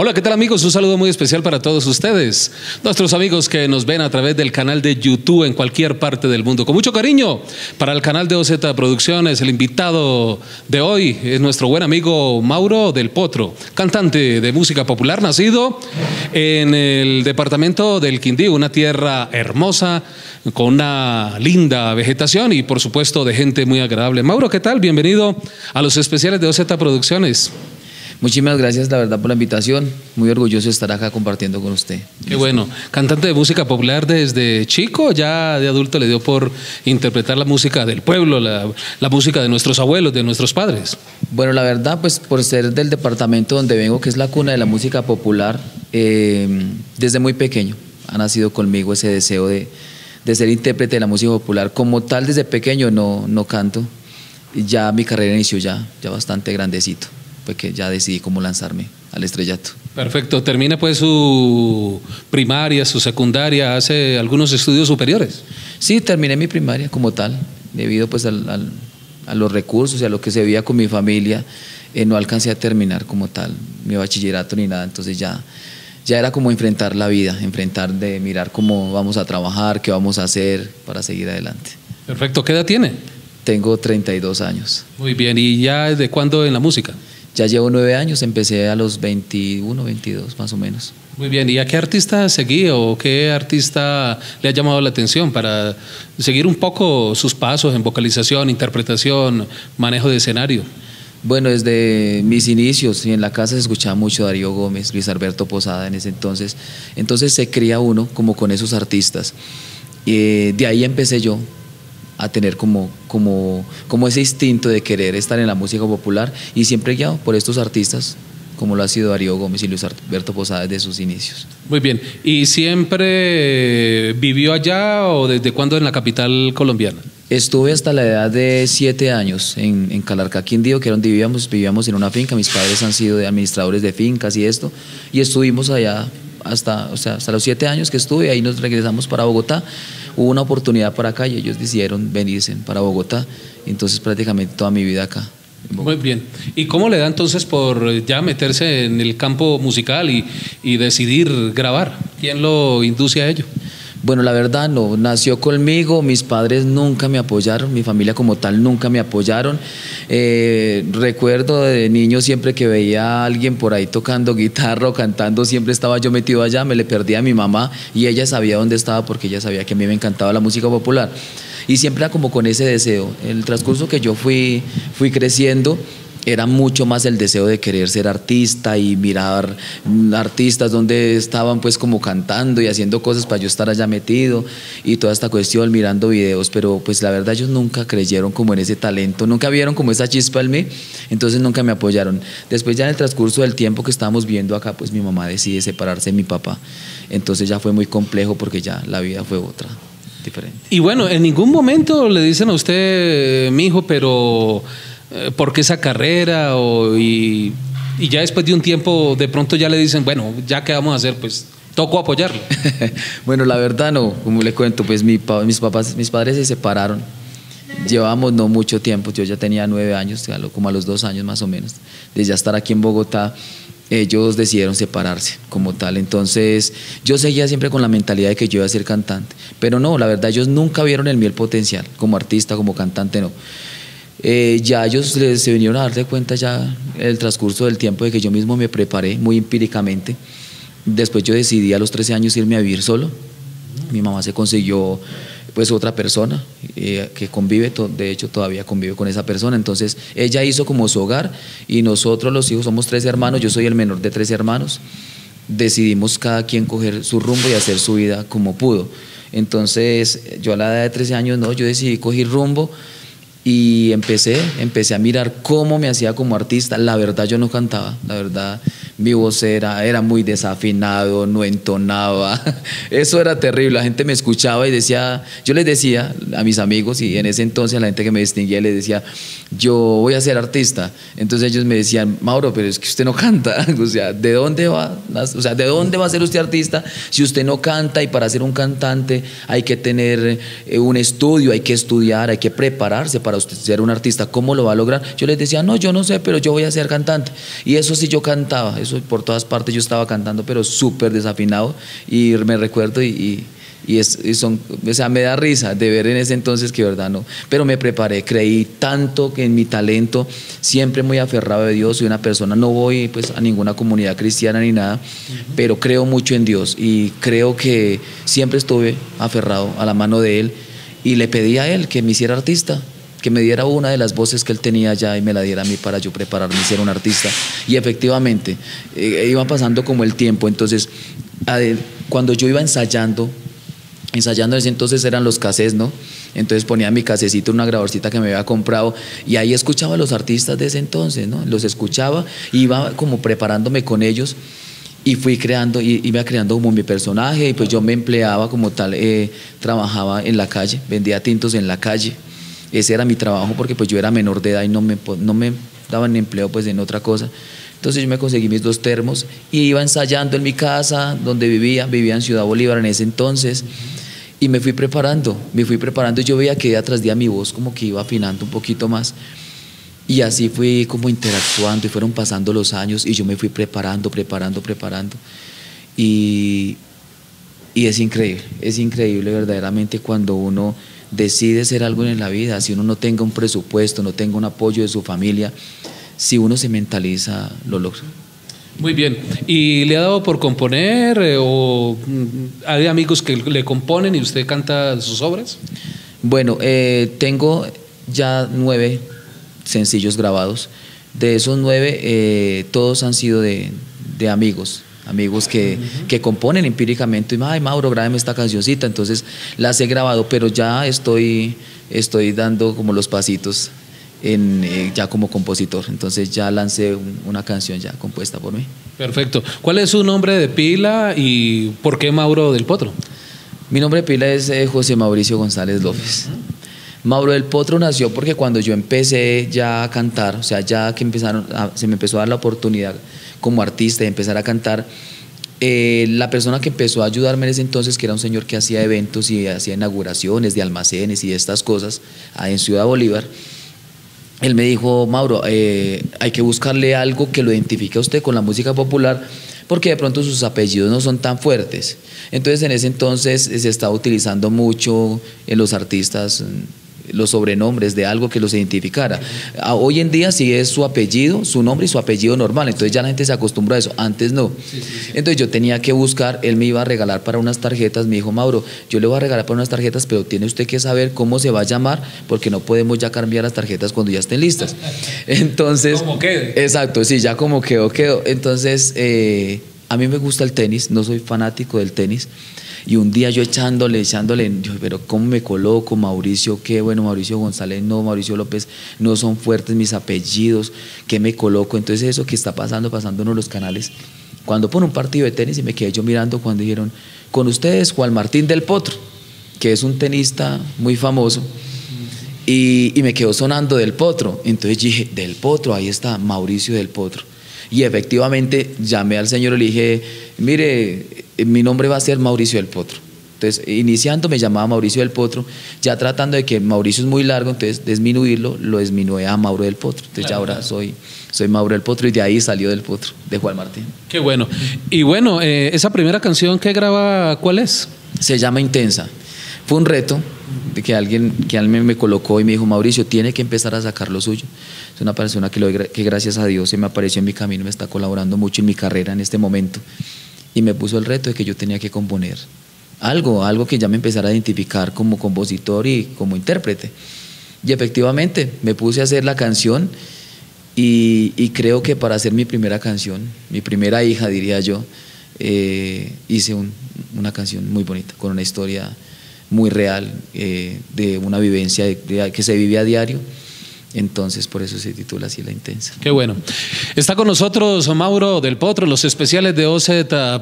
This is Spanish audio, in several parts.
Hola, ¿qué tal amigos? Un saludo muy especial para todos ustedes, nuestros amigos que nos ven a través del canal de YouTube en cualquier parte del mundo. Con mucho cariño para el canal de OZ Producciones, el invitado de hoy es nuestro buen amigo Mauro del Potro, cantante de música popular, nacido en el departamento del Quindío, una tierra hermosa, con una linda vegetación y por supuesto de gente muy agradable. Mauro, ¿qué tal? Bienvenido a los especiales de OZ Producciones. Muchísimas gracias, la verdad, por la invitación. Muy orgulloso de estar acá compartiendo con usted. Qué bueno. Cantante de música popular desde chico, ya de adulto le dio por interpretar la música del pueblo, la, música de nuestros abuelos, de nuestros padres. Bueno, la verdad, pues por ser del departamento donde vengo, que es la cuna de la música popular, eh, desde muy pequeño ha nacido conmigo ese deseo de, ser intérprete de la música popular. Como tal, desde pequeño no, no canto. Ya mi carrera inició ya, ya bastante grandecito que ya decidí cómo lanzarme al estrellato. Perfecto, termina pues su primaria, su secundaria, hace algunos estudios superiores. Sí, terminé mi primaria como tal, debido pues al, a los recursos y a lo que se veía con mi familia, eh, no alcancé a terminar como tal mi bachillerato ni nada, entonces ya, ya era como enfrentar la vida, enfrentar de mirar cómo vamos a trabajar, qué vamos a hacer para seguir adelante. Perfecto, ¿qué edad tiene? Tengo 32 años. Muy bien, ¿y ya desde cuándo en la música? Ya llevo nueve años, empecé a los 21, 22 más o menos. Muy bien, ¿y a qué artista seguí o qué artista le ha llamado la atención para seguir un poco sus pasos en vocalización, interpretación, manejo de escenario? Bueno, desde mis inicios y en la casa se escuchaba mucho Darío Gómez, Luis Alberto Posada en ese entonces. Entonces se cría uno como con esos artistas. Y de ahí empecé yo, a tener como, como, como ese instinto de querer estar en la música popular y siempre guiado por estos artistas como lo ha sido Darío Gómez y Luis Alberto Posada desde sus inicios. Muy bien. ¿Y siempre vivió allá o desde cuándo en la capital colombiana? Estuve hasta la edad de siete años en, en Calarcá, Quindío, que era donde vivíamos, vivíamos en una finca, mis padres han sido administradores de fincas y esto, y estuvimos allá hasta, o sea, hasta los siete años que estuve, ahí nos regresamos para Bogotá hubo una oportunidad para acá y ellos decidieron venirse para Bogotá. Entonces prácticamente toda mi vida acá. Muy bien. ¿Y cómo le da entonces por ya meterse en el campo musical y, y decidir grabar? ¿Quién lo induce a ello? Bueno, la verdad no, nació conmigo, mis padres nunca me apoyaron, mi familia como tal nunca me apoyaron. Eh, recuerdo de niño siempre que veía a alguien por ahí tocando guitarra o cantando, siempre estaba yo metido allá, me le perdía a mi mamá y ella sabía dónde estaba porque ella sabía que a mí me encantaba la música popular. Y siempre era como con ese deseo. El transcurso que yo fui, fui creciendo, era mucho más el deseo de querer ser artista y mirar artistas donde estaban pues como cantando y haciendo cosas para yo estar allá metido y toda esta cuestión mirando videos, pero pues la verdad ellos nunca creyeron como en ese talento, nunca vieron como esa chispa en mí, entonces nunca me apoyaron. Después ya en el transcurso del tiempo que estábamos viendo acá, pues mi mamá decide separarse de mi papá, entonces ya fue muy complejo porque ya la vida fue otra. Diferente. Y bueno, en ningún momento le dicen a usted, mi hijo, pero por qué esa carrera y, ya después de un tiempo de pronto ya le dicen, bueno, ya qué vamos a hacer, pues toco apoyarlo. bueno, la verdad no, como le cuento, pues mis papás, mis padres se separaron. Llevábamos no mucho tiempo, yo ya tenía nueve años, como a los dos años más o menos, desde estar aquí en Bogotá ellos decidieron separarse como tal. Entonces yo seguía siempre con la mentalidad de que yo iba a ser cantante. Pero no, la verdad ellos nunca vieron en mí el potencial como artista, como cantante, no. Eh, ya ellos se vinieron a darse cuenta ya el transcurso del tiempo de que yo mismo me preparé muy empíricamente. Después yo decidí a los 13 años irme a vivir solo. Mi mamá se consiguió pues otra persona eh, que convive, de hecho todavía convive con esa persona. Entonces ella hizo como su hogar y nosotros los hijos somos tres hermanos, yo soy el menor de tres hermanos. Decidimos cada quien coger su rumbo y hacer su vida como pudo. Entonces yo a la edad de 13 años no, yo decidí coger rumbo y empecé, empecé a mirar cómo me hacía como artista. La verdad yo no cantaba, la verdad mi voz era, era muy desafinado, no entonaba. Eso era terrible. La gente me escuchaba y decía, yo les decía a mis amigos y en ese entonces la gente que me distinguía les decía, yo voy a ser artista. Entonces ellos me decían, Mauro, pero es que usted no canta. O sea, ¿de dónde va? O sea, ¿de dónde va a ser usted artista si usted no canta? Y para ser un cantante hay que tener eh, un estudio, hay que estudiar, hay que prepararse para usted ser un artista. ¿Cómo lo va a lograr? Yo les decía, no, yo no sé, pero yo voy a ser cantante. Y eso sí yo cantaba por todas partes yo estaba cantando, pero súper desafinado. Y me recuerdo y, y, es, son, o sea, me da risa de ver en ese entonces que verdad no. Pero me preparé, creí tanto que en mi talento, siempre muy aferrado de Dios, soy una persona, no voy pues a ninguna comunidad cristiana ni nada, pero creo mucho en Dios y creo que siempre estuve aferrado a la mano de Él y le pedí a Él que me hiciera artista que me diera una de las voces que él tenía ya y me la diera a mí para yo prepararme y ser un artista. Y efectivamente, eh, iba pasando como el tiempo. Entonces, cuando yo iba ensayando, ensayando en ese entonces eran los casés, ¿no? Entonces ponía mi casecito, una grabadorcita que me había comprado y ahí escuchaba a los artistas de ese entonces, ¿no? Los escuchaba iba como preparándome con ellos y fui creando, iba creando como mi personaje y pues yo me empleaba como tal, eh, trabajaba en la calle, vendía tintos en la calle ese era mi trabajo porque pues yo era menor de edad y no me, no me daban empleo pues en otra cosa. Entonces yo me conseguí mis dos termos y iba ensayando en mi casa donde vivía, vivía en Ciudad Bolívar en ese entonces y me fui preparando, me fui preparando y yo veía que día tras día mi voz como que iba afinando un poquito más y así fui como interactuando y fueron pasando los años y yo me fui preparando, preparando, preparando y, y es increíble, es increíble verdaderamente cuando uno decide ser algo en la vida, si uno no tenga un presupuesto, no tenga un apoyo de su familia, si uno se mentaliza, lo logra. Muy bien. ¿Y le ha dado por componer eh, o mm, hay amigos que le componen y usted canta sus obras? Bueno, eh, tengo ya nueve sencillos grabados. De esos nueve, eh, todos han sido de, de amigos, amigos que, que componen empíricamente, y, ay Mauro, grábeme esta cancioncita, entonces las he grabado, pero ya estoy, estoy dando como los pasitos en, eh, ya como compositor, entonces ya lancé una canción ya compuesta por mí. Perfecto. ¿Cuál es su nombre de pila y por qué Mauro del Potro? Mi nombre de pila es eh, José Mauricio González López. Mauro del Potro nació porque cuando yo empecé ya a cantar, o sea, ya que empezaron, se me empezó a dar la oportunidad como artista y empezar a cantar, eh, la persona que empezó a ayudarme en ese entonces, que era un señor que hacía eventos y hacía inauguraciones de almacenes y de estas cosas en Ciudad Bolívar, él me dijo, Mauro, eh, hay que buscarle algo que lo identifique a usted con la música popular, porque de pronto sus apellidos no son tan fuertes. Entonces en ese entonces se estaba utilizando mucho en los artistas los sobrenombres de algo que los identificara. Ah, hoy en día sí es su apellido, su nombre y su apellido normal, entonces ya la gente se acostumbra a eso, antes no. Entonces yo tenía que buscar, él me iba a regalar para unas tarjetas, me dijo, Mauro, yo le voy a regalar para unas tarjetas, pero tiene usted que saber cómo se va a llamar, porque no podemos ya cambiar las tarjetas cuando ya estén listas. Entonces... Como quede. Exacto, sí, ya como quedó, quedó. Entonces, eh, a mí me gusta el tenis, no soy fanático del tenis. Y un día yo echándole, echándole, yo, pero ¿cómo me coloco? Mauricio, qué bueno, Mauricio González, no, Mauricio López, no son fuertes mis apellidos, ¿qué me coloco? Entonces eso que está pasando, pasándonos los canales. Cuando pone un partido de tenis y me quedé yo mirando cuando dijeron, con ustedes Juan Martín del Potro, que es un tenista muy famoso, y, y me quedó sonando del Potro. Entonces dije, del Potro, ahí está Mauricio del Potro. Y efectivamente llamé al señor y le dije, mire, mi nombre va a ser Mauricio del Potro. Entonces, iniciando me llamaba Mauricio del Potro, ya tratando de que Mauricio es muy largo, entonces disminuirlo, lo disminuye a Mauro del Potro. Entonces ya ahora soy, soy Mauro del Potro y de ahí salió del Potro, de Juan Martín. Qué bueno. Y bueno, eh, esa primera canción que graba, ¿cuál es? Se llama Intensa. Fue un reto de que alguien, que alguien me colocó y me dijo, Mauricio, tiene que empezar a sacar lo suyo. Es una persona que, que gracias a Dios se me apareció en mi camino, me está colaborando mucho en mi carrera en este momento y me puso el reto de que yo tenía que componer algo, algo que ya me empezara a identificar como compositor y como intérprete. Y efectivamente me puse a hacer la canción y, creo que para hacer mi primera canción, mi primera hija diría yo, eh, hice una canción muy bonita, con una historia muy real, eh, de una vivencia que se vive a diario entonces, por eso se titula así La Intensa. Qué bueno. Está con nosotros Mauro del Potro, los especiales de OZ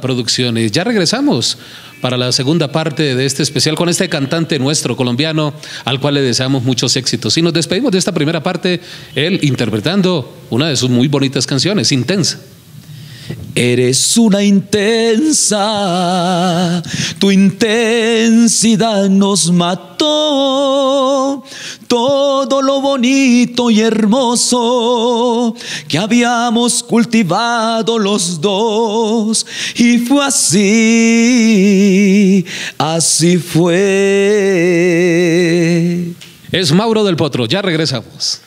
Producciones. Ya regresamos para la segunda parte de este especial con este cantante nuestro colombiano al cual le deseamos muchos éxitos. Y nos despedimos de esta primera parte, él interpretando una de sus muy bonitas canciones, Intensa. Eres una intensa, tu intensidad nos mató. Todo lo bonito y hermoso que habíamos cultivado los dos. Y fue así, así fue. Es Mauro del Potro, ya regresamos.